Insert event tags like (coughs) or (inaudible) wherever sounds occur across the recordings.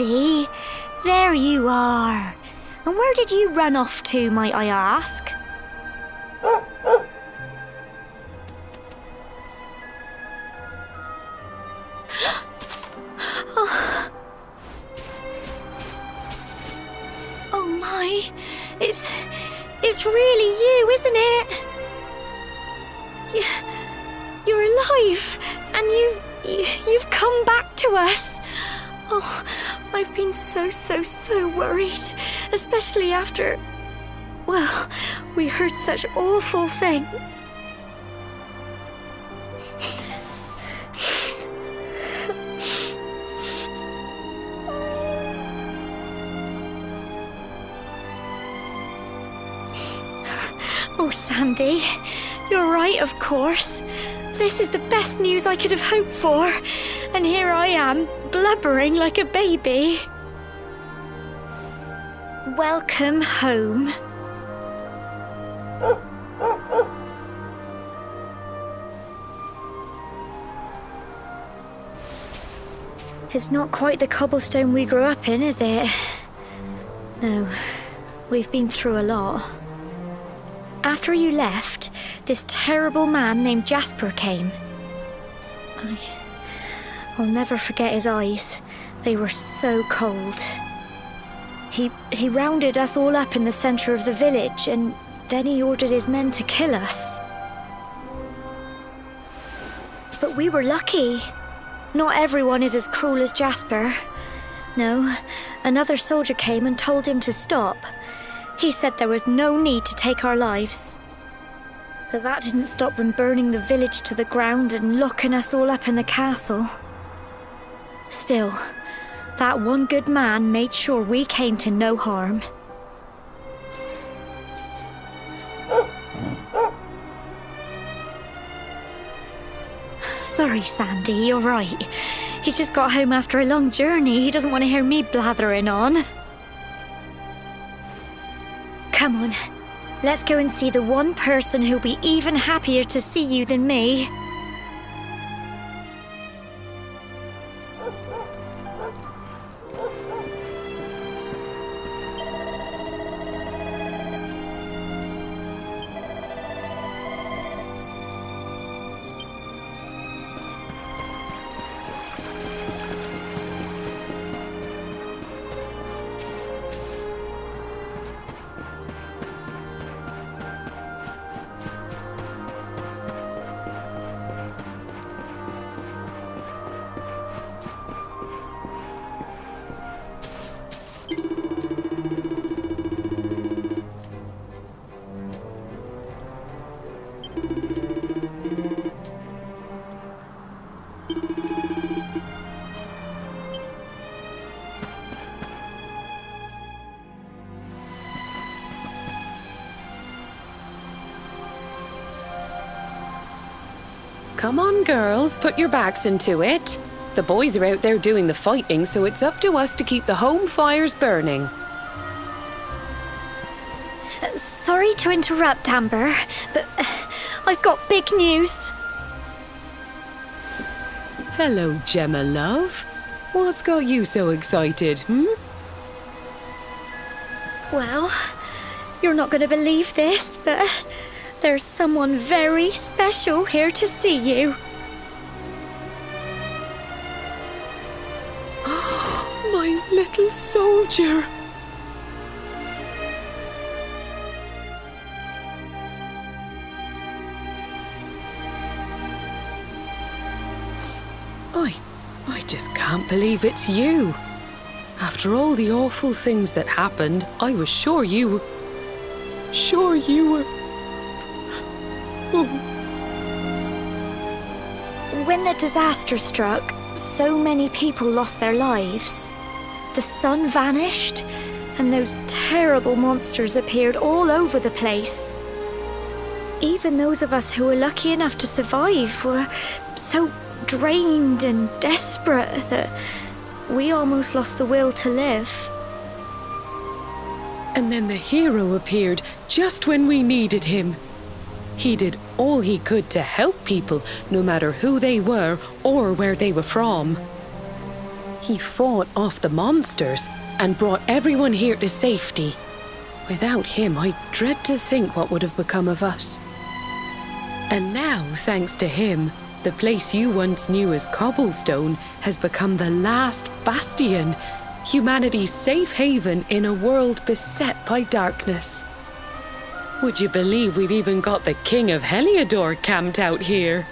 Sandy, there you are. And where did you run off to, might I ask? After. Well, we heard such awful things. Oh, Sandy, you're right, of course. This is the best news I could have hoped for. And here I am, blubbering like a baby. Welcome home. It's not quite the cobblestone we grew up in, is it? No, we've been through a lot. After you left, this terrible man named Jasper came. I... I'll never forget his eyes. They were so cold. He he rounded us all up in the center of the village and then he ordered his men to kill us. But we were lucky. Not everyone is as cruel as Jasper. No, another soldier came and told him to stop. He said there was no need to take our lives. But that didn't stop them burning the village to the ground and locking us all up in the castle. Still, that one good man made sure we came to no harm. Sorry, Sandy, you're right. He's just got home after a long journey. He doesn't want to hear me blathering on. Come on. Let's go and see the one person who'll be even happier to see you than me. On, girls, put your backs into it. The boys are out there doing the fighting, so it's up to us to keep the home fires burning. Sorry to interrupt, Amber, but uh, I've got big news. Hello, Gemma, love. What's got you so excited, hmm? Well, you're not going to believe this, but there's someone very special here to see you. Soldier. I... I just can't believe it's you. After all the awful things that happened, I was sure you... sure you were. Oh. When the disaster struck, so many people lost their lives. The sun vanished, and those terrible monsters appeared all over the place. Even those of us who were lucky enough to survive were so drained and desperate that we almost lost the will to live. And then the hero appeared just when we needed him. He did all he could to help people, no matter who they were or where they were from. He fought off the monsters and brought everyone here to safety. Without him, I dread to think what would have become of us. And now, thanks to him, the place you once knew as Cobblestone has become the last bastion, humanity's safe haven in a world beset by darkness. Would you believe we've even got the King of Heliodor camped out here?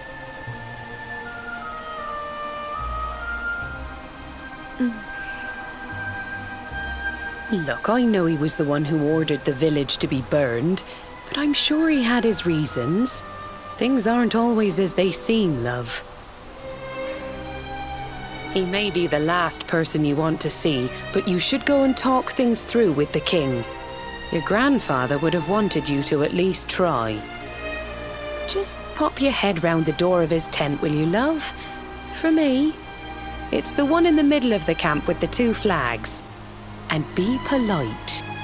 Look, I know he was the one who ordered the village to be burned, but I'm sure he had his reasons. Things aren't always as they seem, love. He may be the last person you want to see, but you should go and talk things through with the king. Your grandfather would have wanted you to at least try. Just pop your head round the door of his tent, will you, love? For me. It's the one in the middle of the camp with the two flags and be polite.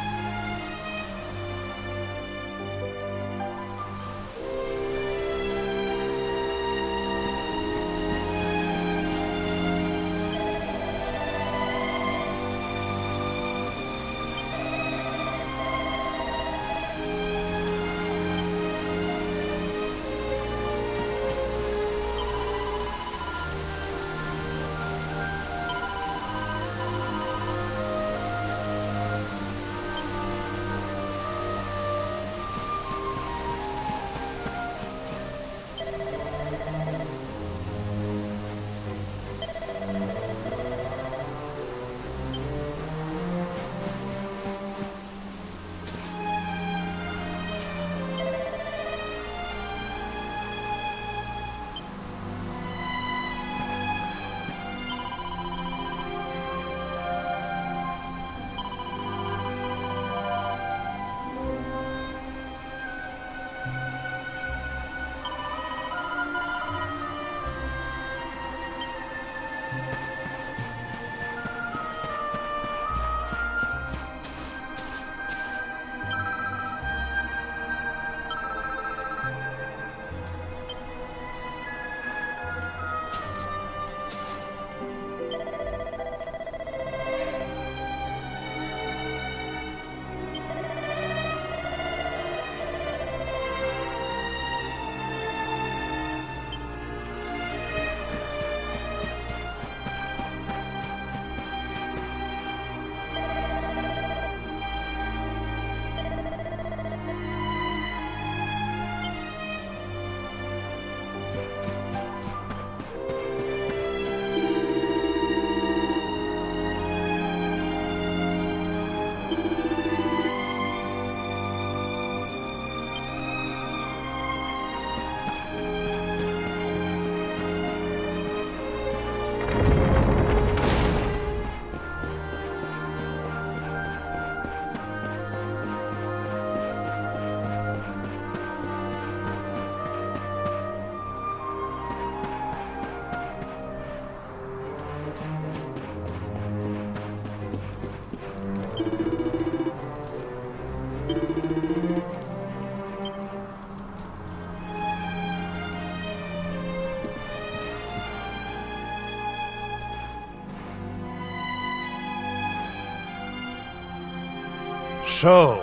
So,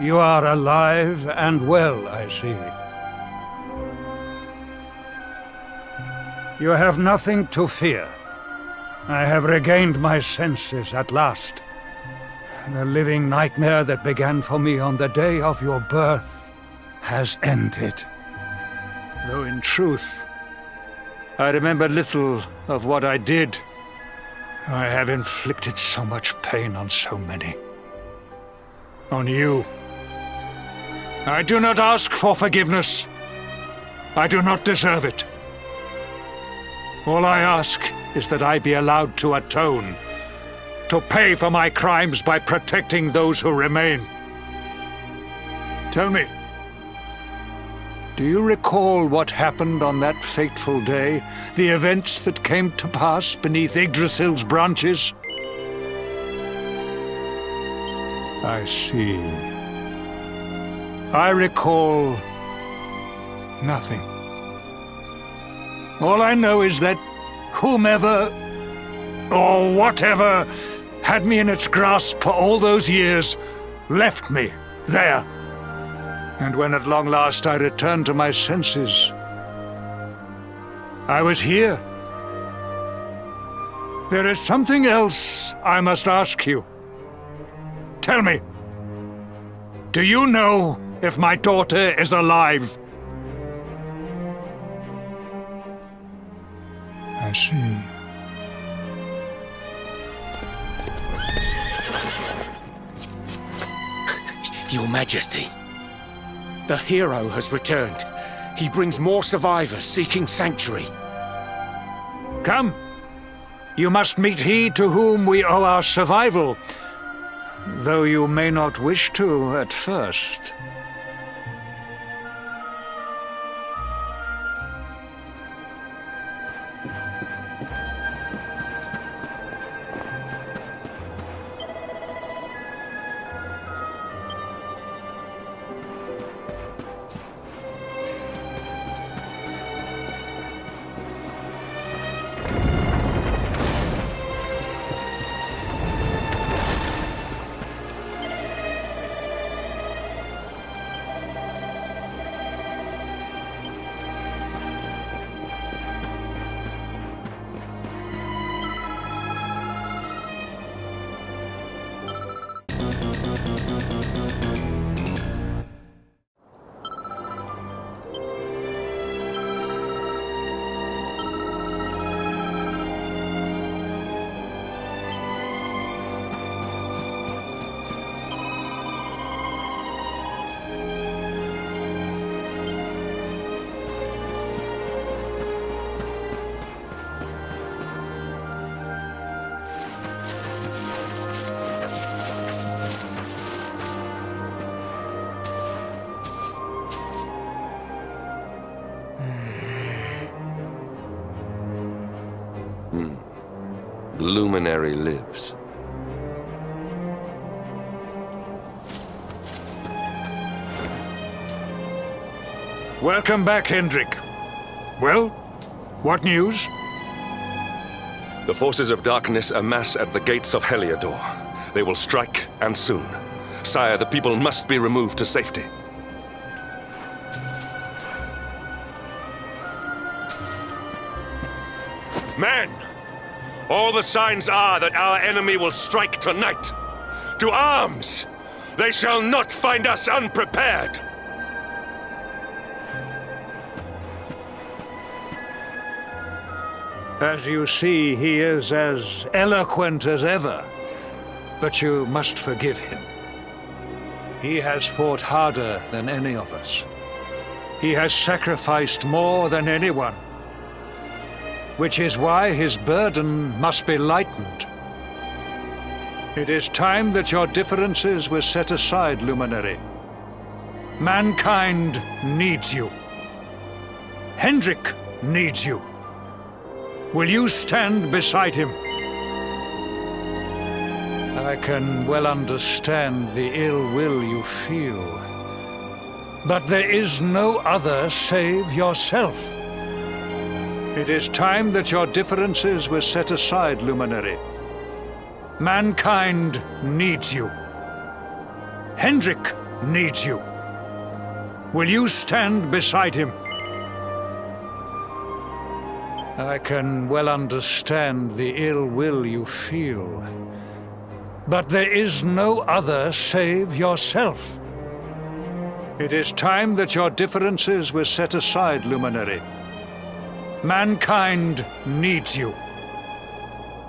you are alive and well, I see. You have nothing to fear. I have regained my senses at last. The living nightmare that began for me on the day of your birth has ended. Though in truth, I remember little of what I did. I have inflicted so much pain on so many on you, I do not ask for forgiveness. I do not deserve it. All I ask is that I be allowed to atone, to pay for my crimes by protecting those who remain. Tell me, do you recall what happened on that fateful day? The events that came to pass beneath Yggdrasil's branches? I see. I recall nothing. All I know is that whomever or whatever had me in its grasp for all those years left me there. And when at long last I returned to my senses, I was here. There is something else I must ask you. Tell me, do you know if my daughter is alive? I see. Your Majesty, the hero has returned. He brings more survivors seeking sanctuary. Come. You must meet he to whom we owe our survival, though you may not wish to at first. The luminary lives. Welcome back, Hendrik. Well, what news? The forces of darkness amass at the gates of Heliodor. They will strike, and soon. Sire, the people must be removed to safety. All the signs are that our enemy will strike tonight. To arms! They shall not find us unprepared! As you see, he is as eloquent as ever. But you must forgive him. He has fought harder than any of us. He has sacrificed more than anyone. Which is why his burden must be lightened. It is time that your differences were set aside, Luminary. Mankind needs you. Hendrik needs you. Will you stand beside him? I can well understand the ill will you feel. But there is no other save yourself. It is time that your differences were set aside, Luminary. Mankind needs you. Hendrik needs you. Will you stand beside him? I can well understand the ill will you feel. But there is no other save yourself. It is time that your differences were set aside, Luminary. Mankind needs you.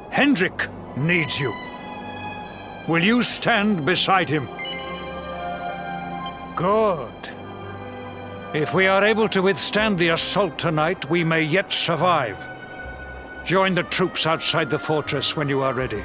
Hendrik needs you. Will you stand beside him? Good. If we are able to withstand the assault tonight, we may yet survive. Join the troops outside the fortress when you are ready.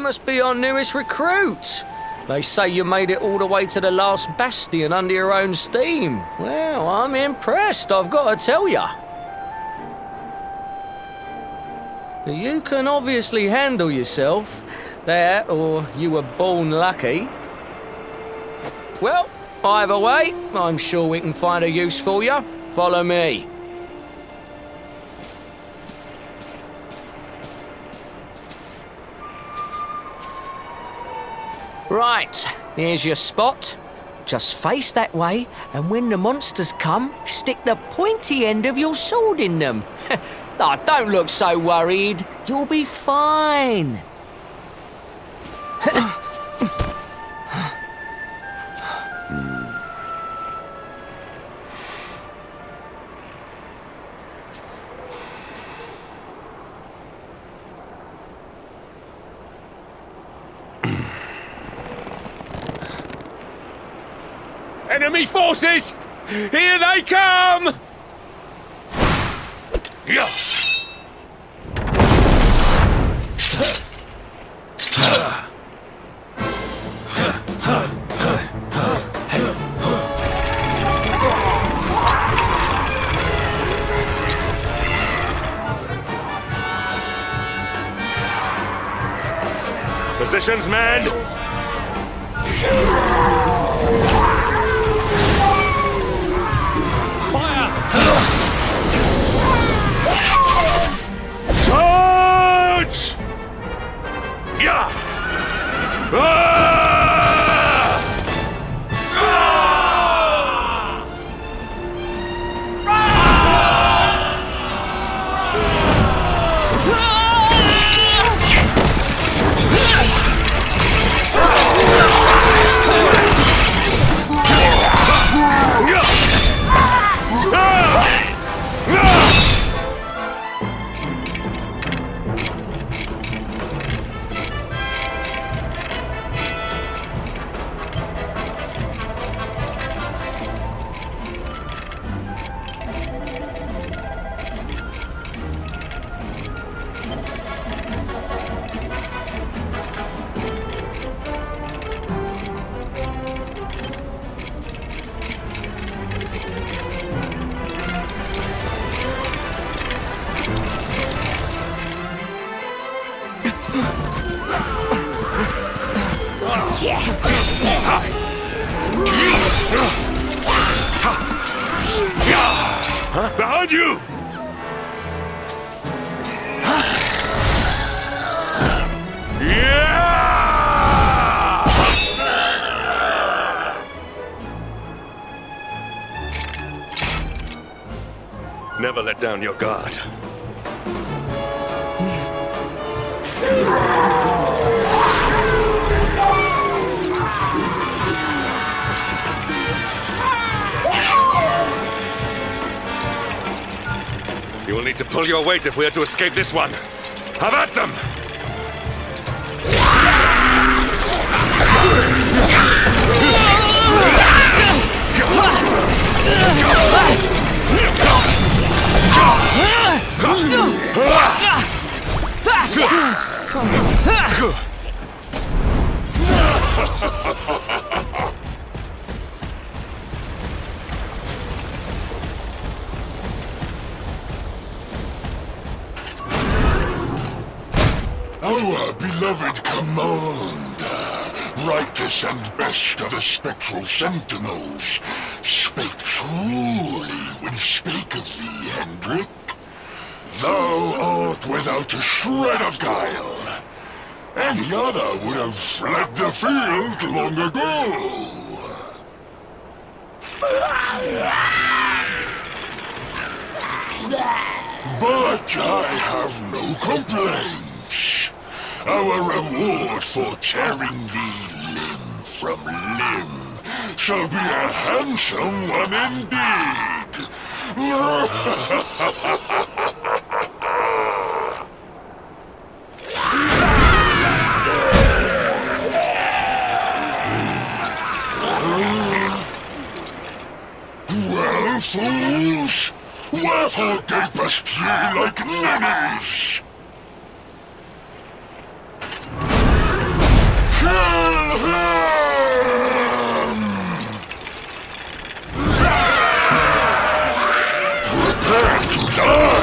Must be our newest recruit. They say you made it all the way to the last bastion under your own steam. Well, I'm impressed, I've got to tell ya. You can obviously handle yourself. There, or you were born lucky. Well, either way, I'm sure we can find a use for you. Follow me. Right, here's your spot. Just face that way, and when the monsters come, stick the pointy end of your sword in them. (laughs) oh, don't look so worried. You'll be fine. Forces! Here they come! Yeah. Positions, man! Ah! Huh? Behind you! Yeah! Never let down your guard. You will need to pull your weight if we are to escape this one. Have at them! (laughs) (laughs) (laughs) Our beloved commander, brightest and best of the spectral sentinels, spake truly when spake of thee, Hendrik. Thou art without a shred of guile. Any other would have fled the field long ago. But I have no complaints. Our reward for tearing thee limb from limb shall be a handsome one indeed. fools, wherefore gapest ye like ninnies? Kill him! Prepare to die!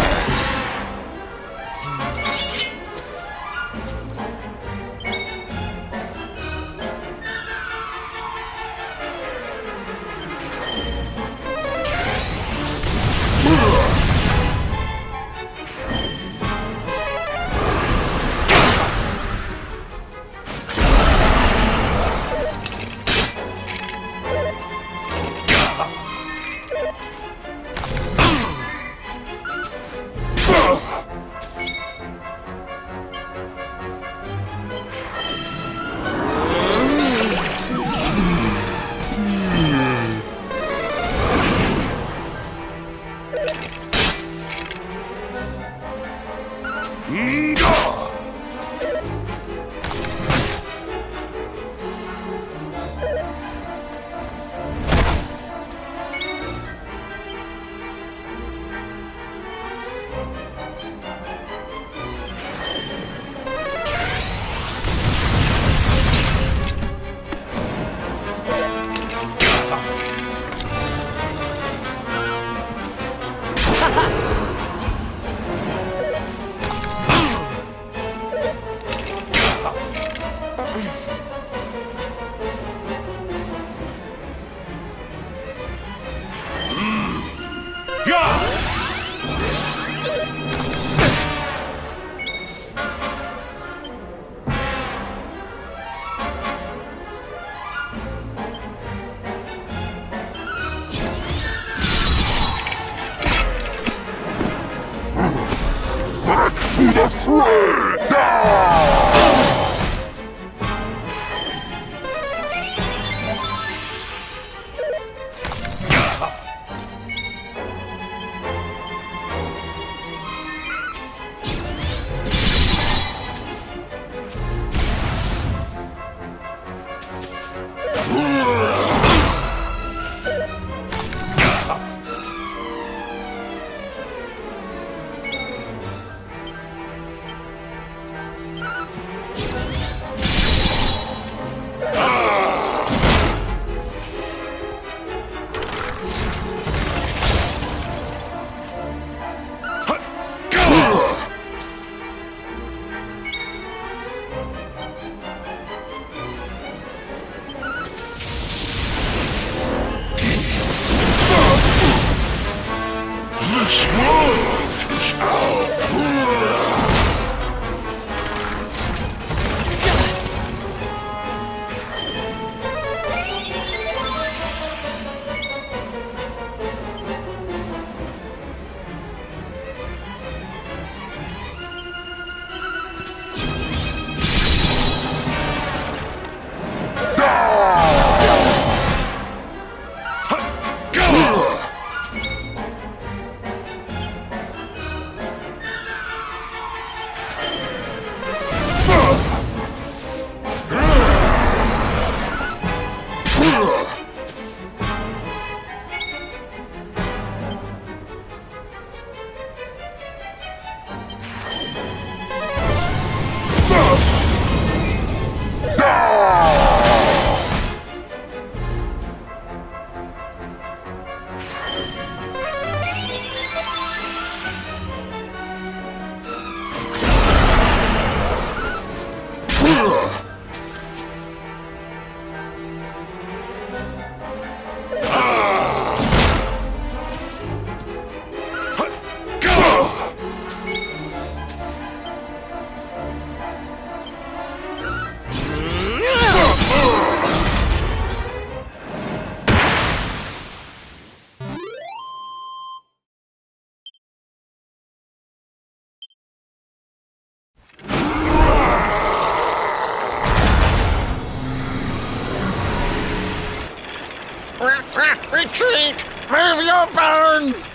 Retreat! Move your bones!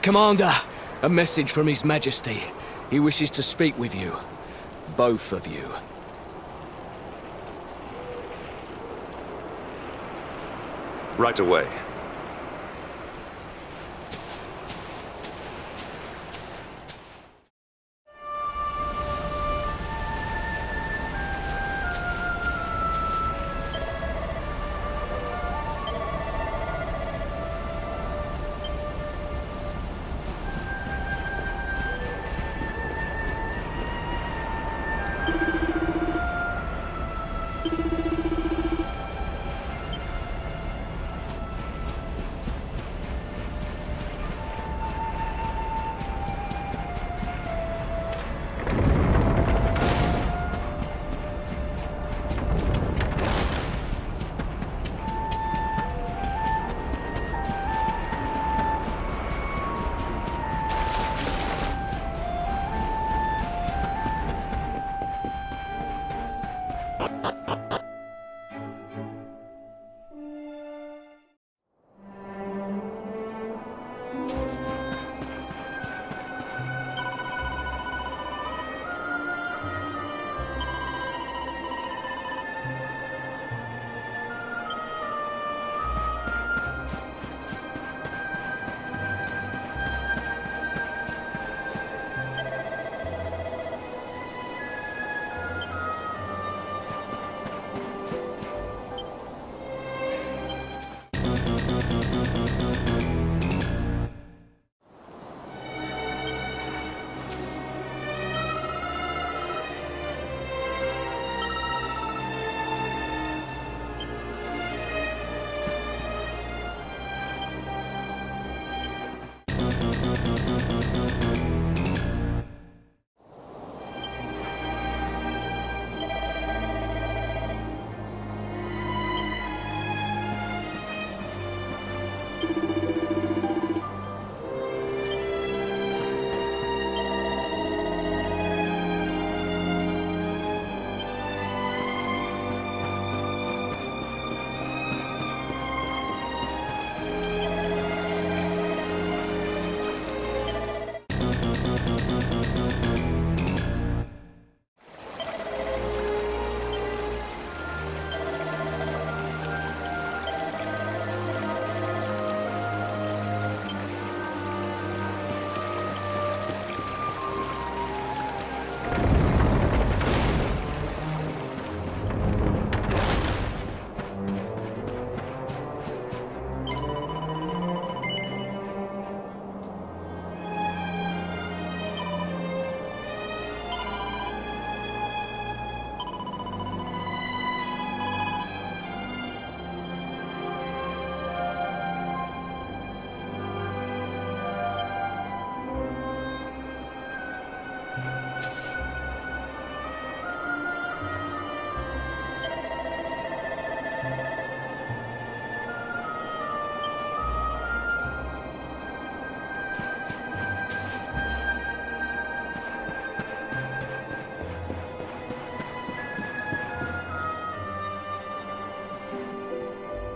Commander, a message from His Majesty. He wishes to speak with you. Both of you. Right away.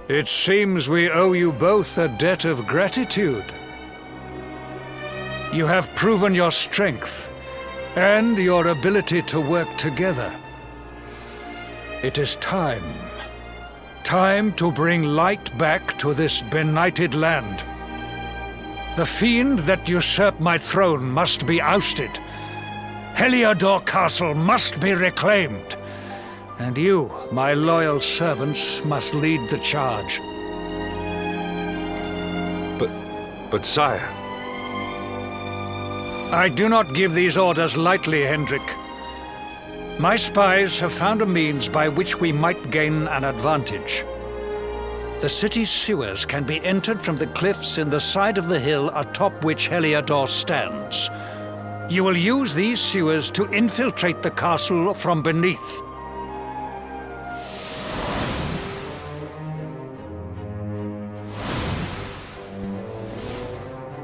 It seems we owe you both a debt of gratitude. You have proven your strength and your ability to work together. It is time. Time to bring light back to this benighted land. The fiend that usurped my throne must be ousted. Heliodor Castle must be reclaimed. And you, my loyal servants, must lead the charge. But... but sire... I do not give these orders lightly, Hendrik. My spies have found a means by which we might gain an advantage. The city's sewers can be entered from the cliffs in the side of the hill atop which Heliodor stands. You will use these sewers to infiltrate the castle from beneath.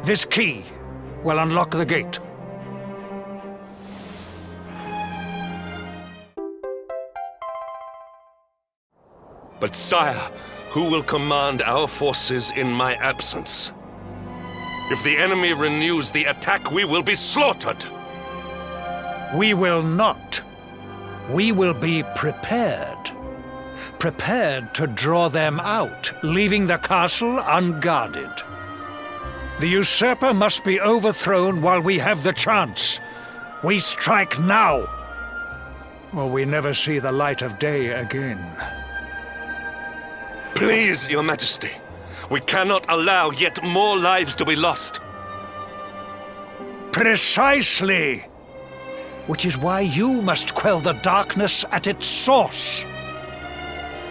This key will unlock the gate. But sire, who will command our forces in my absence? If the enemy renews the attack, we will be slaughtered! We will not. We will be prepared. Prepared to draw them out, leaving the castle unguarded. The usurper must be overthrown while we have the chance. We strike now, or we never see the light of day again. Please, your majesty. We cannot allow yet more lives to be lost. Precisely! Which is why you must quell the darkness at its source.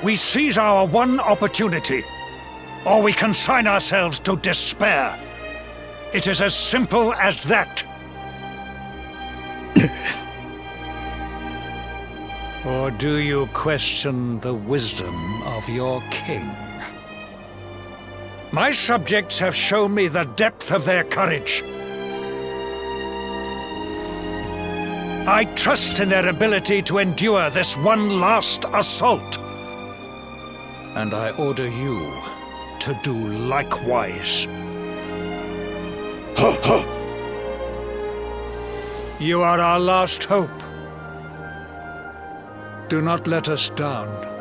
We seize our one opportunity, or we consign ourselves to despair. It is as simple as that. (coughs) or do you question the wisdom of your king? My subjects have shown me the depth of their courage. I trust in their ability to endure this one last assault. And I order you to do likewise. You are our last hope. Do not let us down.